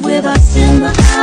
live with us in the house.